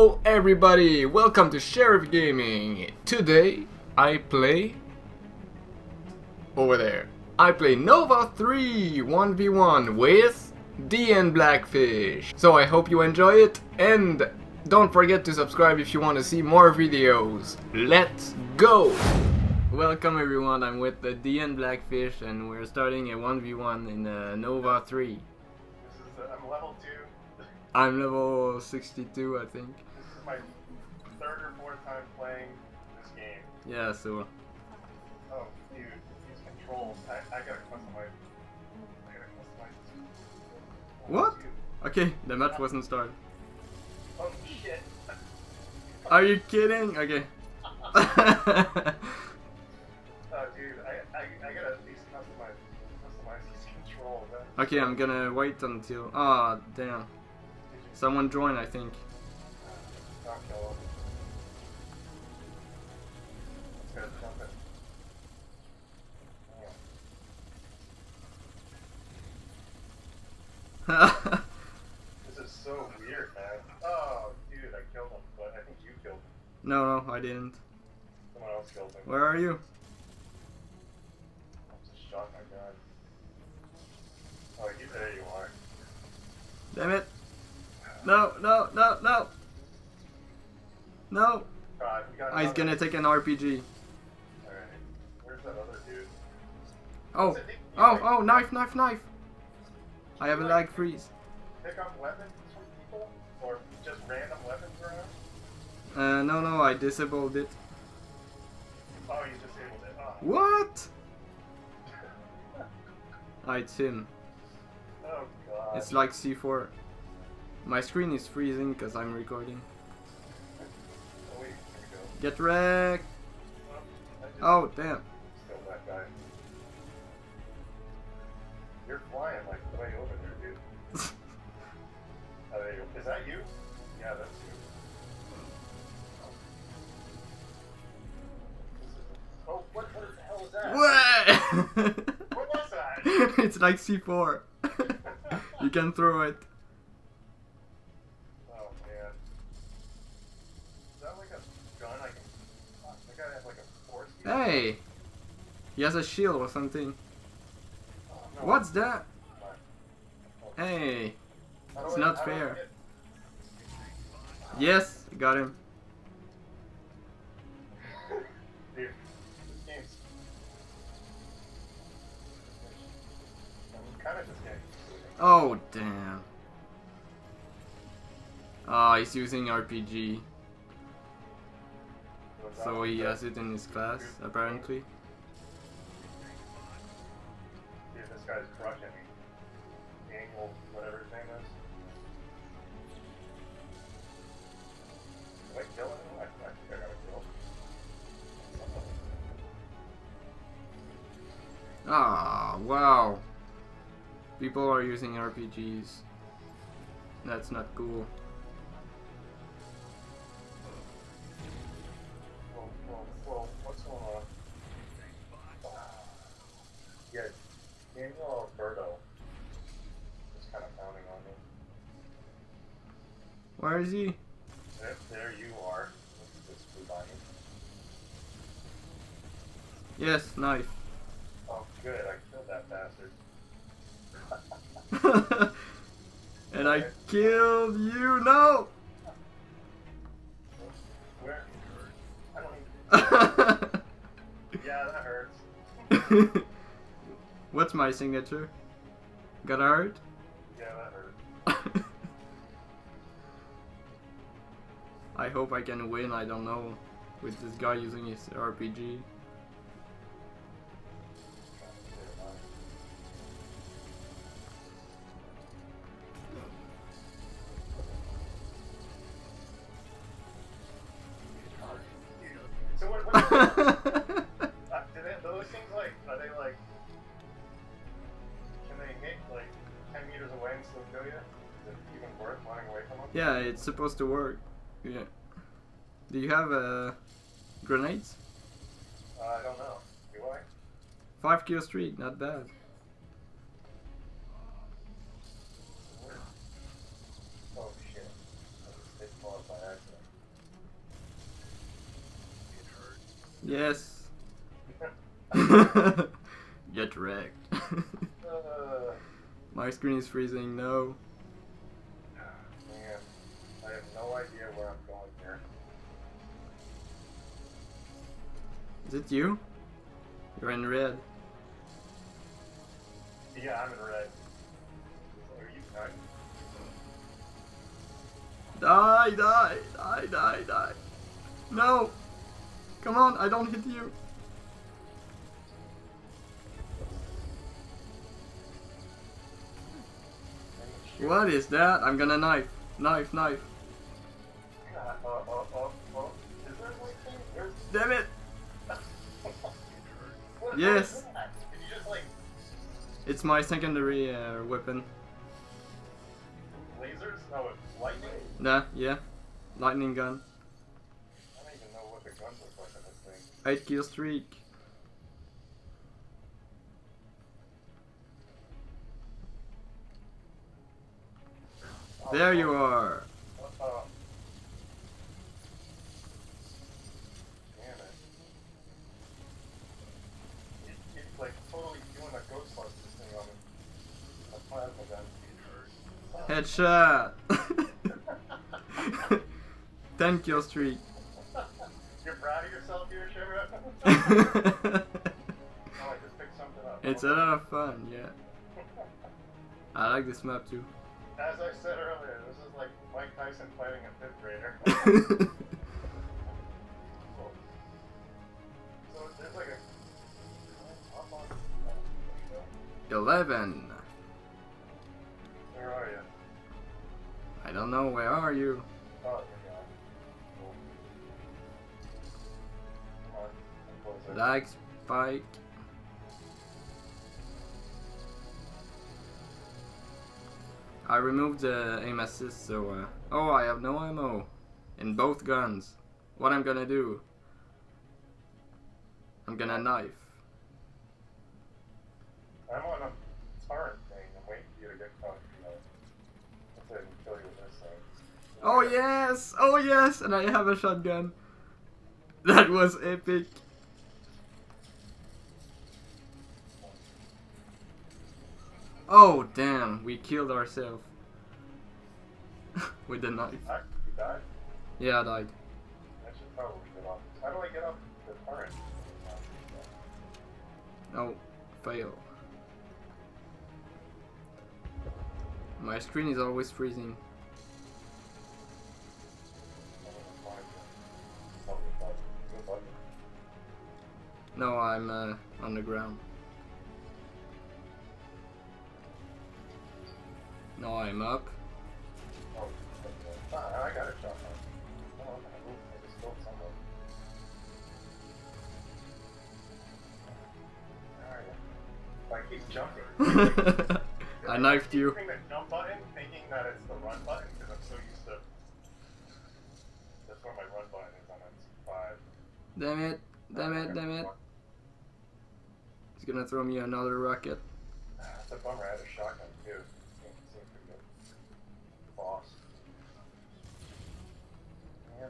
Hello everybody, welcome to Sherif Gaming. Today I play over there. I play Nova 3 1v1 with DN Blackfish. So I hope you enjoy it and don't forget to subscribe if you want to see more videos. Let's go! Welcome everyone, I'm with the DN Blackfish and we're starting a 1v1 in uh, Nova 3. This is uh, I'm level two. I'm level 62 I think. Is my third or fourth time playing this game. Yeah, so Oh, dude, these controls. I, I gotta customize. I gotta customize. this. Oh, What? Okay, the match wasn't started. Oh shit. Are you kidding? Okay. Oh, dude, I, I, I gotta at least customize, customize these controls. Okay, I'm gonna wait until. Ah, damn. Someone joined, I think. Kill him. Let's go jump in. Damn. This is so weird, man. Oh, dude, I killed him, but I think you killed him. no, no, I didn't. Someone else killed him. Where are you? I just shot my gun. Oh, you, there you are. Damn it! No, no, no, no! No! God, got Ah, he's gonna take an RPG. Alright. Where's that other dude? Oh, Is it- you, oh, oh, knife, knife, knife! I have a lag freeze. Pick up weapons from people? Or just random weapons around? Uh, no, no, I disabled it. Oh, you disabled it. Oh. What? Ah, it's him. Oh, God. It's like C4. My screen is freezing because I'm recording. Get wrecked! Oh, damn. killed that guy. You're flying like way over there, dude. Oh, there you go. Is that you? Yeah, that's you. Oh, what, what the hell was that? What? What was that? it's like C4. you can throw it. Oh man. Is that like a gun I can. Fuck, that guy has like a force. field. Hey! He has a shield or something. Oh. What's that? Oh, Hey! it's not fair. Yes, got him. Oh, damn. Ah, he's using RPG. So he has it in his class, apparently. Dude, this guy's crushing me. Angle, whatever his name is. Did I kill him? I, I think I got a kill. Ah, wow. People are using RPGs. That's not cool. Good, I killed that bastard. and I killed you. No! Where? I don't even. Yeah, that hurts. What's my signature? Got hurt? Yeah, that hurts. I hope I can win, I don't know. With this guy using his RPG. Yeah, it's supposed to work. Yeah. Do you have uh, grenades? Uh, I don't know. Do I? Five kill streak, not bad. Oh shit! Accident. Yes. Get wrecked. uh. My screen is freezing. No. Idea where I'm going here. Is it you? You're in red. Yeah, I'm in red. Are you nut? Die, die, die, die, die. No! Come on, I don't hit you. What is that? I'm gonna knife. Knife, knife. Damn it! Yes. is that? Did you just like It's my secondary uh, weapon. lasers? No, it's lightning? Nah, yeah. Lightning gun. I don't even know what the guns look like on this thing. 8 kill streak. Oh, There you are. Uh. Damn it. It, it's like totally doing a Ghostbusters thing on me. A plasma gun. Headshot. 10 kill streak. You're proud of yourself here, Shivra? oh, I just picked something up. it's a lot of fun, yeah. I like this map too. As I said earlier, this is like Mike Tyson fighting a fifth grader. so, so there's like a. Up on- there you 11. I don't know, where are you? Like spike. I removed the aim assist, so uh, oh, I have no ammo in both guns. What I'm gonna do? I'm gonna knife. I'm on a turret thing. I'm waiting for you to get caught. You know, so I can kill you with this thing. Oh yes! Oh yes! And I have a shotgun. That was epic. Oh damn! We killed ourselves with the knife. You died? Yeah, I died. I should probably get off. How do I get off the turret? No, fail. My screen is always freezing. No, I'm uh, on the ground. No, I'm up. Oh, ah, I got a shot. Oh, I moved. I just built somewhere. Alright. I keep jumping. I knifed you. Using the jump button, thinking that it's the run button, because I'm so used to. That's where my run button is on X5. Damn it, damn it, damn it. He's gonna throw me another rocket. That's a bummer. I had a shotgun too. Seemed, seemed pretty good. Boss. Yeah.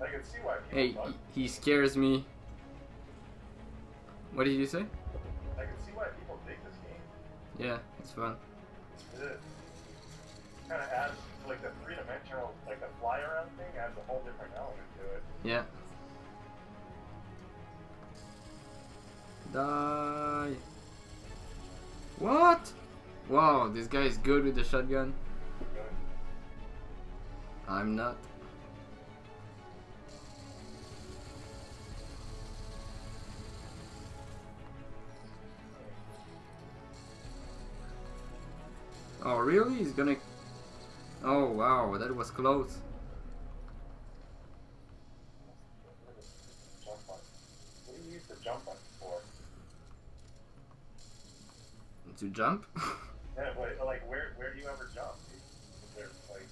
I can see why Hey, he, he scares me. What did you say? Yeah, it's fun. It is. Kind of adds like the three-dimensional, like the fly around thing adds a whole different element to it. Yeah. Die. What? Wow, this guy is good with the shotgun. I'm not. Oh, really? He's gonna. Oh, wow, that was close. What do you use the jump button for? To jump? Yeah, like, like where where do you ever jump? Is there like,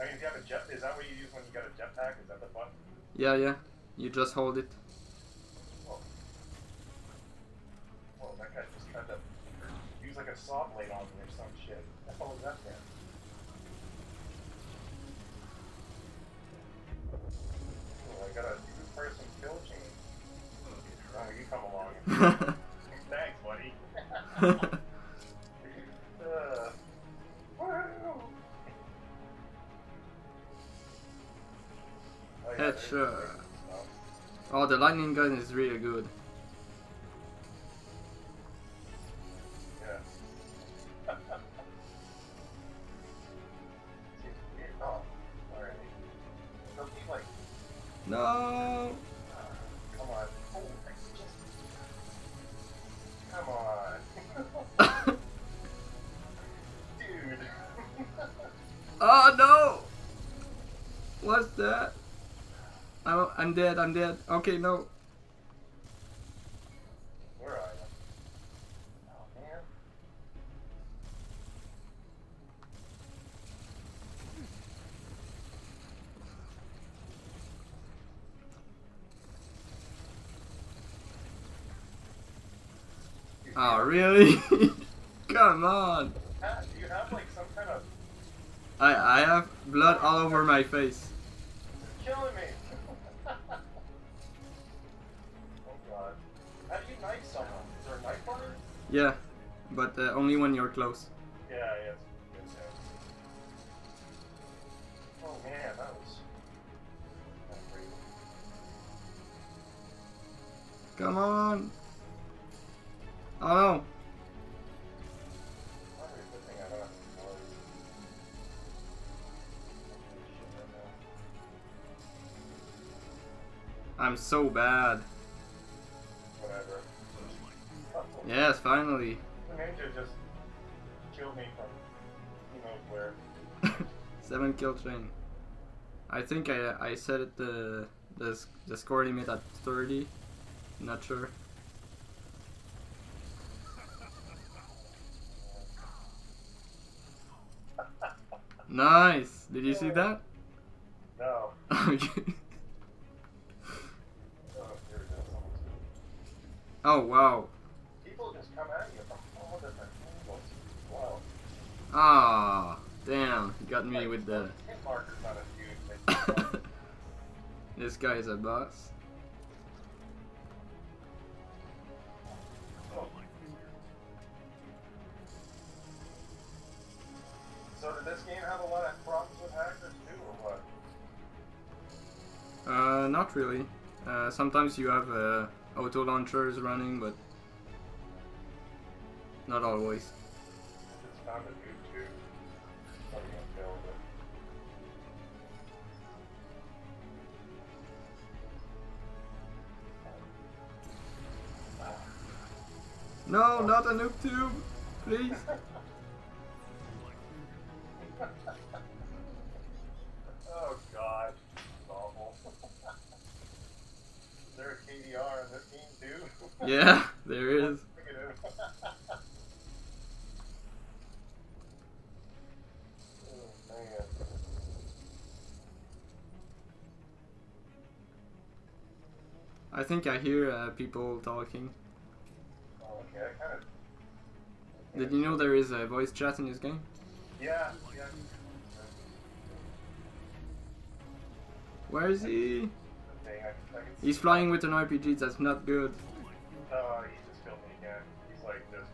I mean, if you have a jet, is that what you use when you got a jetpack? Is that the button? yeah, yeah. You just hold it. Oh. a saw blade on me or some shit. What the hell was that then? Oh, I got a two-person kill chain. Oh, you come along. Thanks, buddy. uh! Oh, yeah, Headshot. oh, the lightning gun is really good. No. come on. Oh. Come on. Dude. oh no! What's that? I'm, I'm dead, I'm dead. Okay, no. Where are you? Oh, man. Dude, Oh, really? Come on. Do you have like some kind of I, I have blood all over my face. killing me? oh god. How you knife someone? Is there a knife? Yeah, but uh, only when you're close. Yeah, yeah. it's- it's, Oh man, that was. Come on. I don't right I'm so bad. Whatever. Yes, finally. The ninja just killed me from who knows where. Seven kill train. I think I I set it the the the score limit at 30. Not sure. Nice. Did you see that? No. Okay. Oh, here it is. wow. People just come at you from all different angles. Wow. Ah, damn. You got me with the. Hit markers on a dude. This guy is a boss. Really. Uh, sometimes you have uh, auto launchers running, but not always. No, not a noob tube, please. is there a in this game too? Yeah, there is. Look at him. oh man. I think I hear uh, people talking. Oh, okay, I kind of. Did you know there is a voice chat in this game? Yeah, yeah. Where is he? He's flying with an RPG. That's not good. Oh, he just killed me again. He's like just,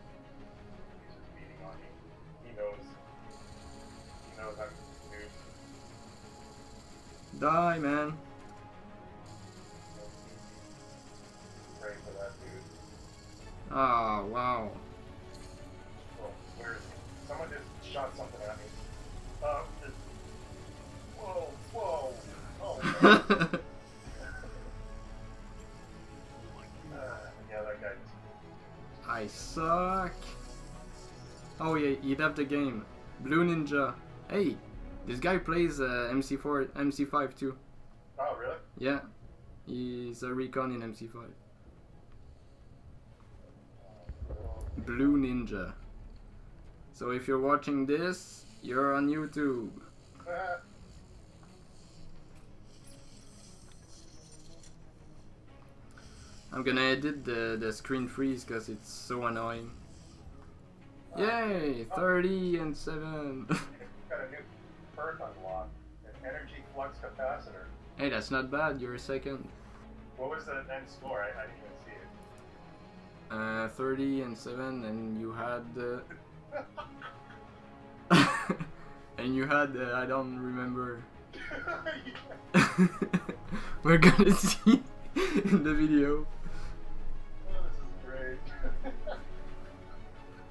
he's just beating on me. He knows. He knows I'm new. Die, man. Pray for that dude. Ah, wow. Well, where is he? Someone just shot something at me. Uh, just, whoa, whoa. Oh, suck. Oh yeah, he left the game. Blue Ninja. Hey, this guy plays uh, MC4, MC5 too. oh, really? Yeah, he's a recon in MC5. Blue Ninja. So if you're watching this, you're on YouTube. I'm gonna edit the, the screen freeze because it's so annoying. Yay! 30 and 7. Got a new perk unlocked, an energy flux capacitor. hey, that's not bad. You're second. What was the end score? I, I didn't even see it. Uh, 30 and 7, and you had. Uh... and you had. Uh, I don't remember. We're gonna see in the video.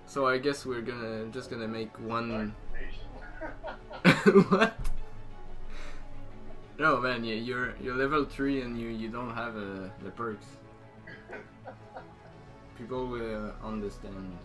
So I guess we're gonna just gonna make one. What? No man, yeah, you're you're level three and you you don't have uh, the perks. People will understand.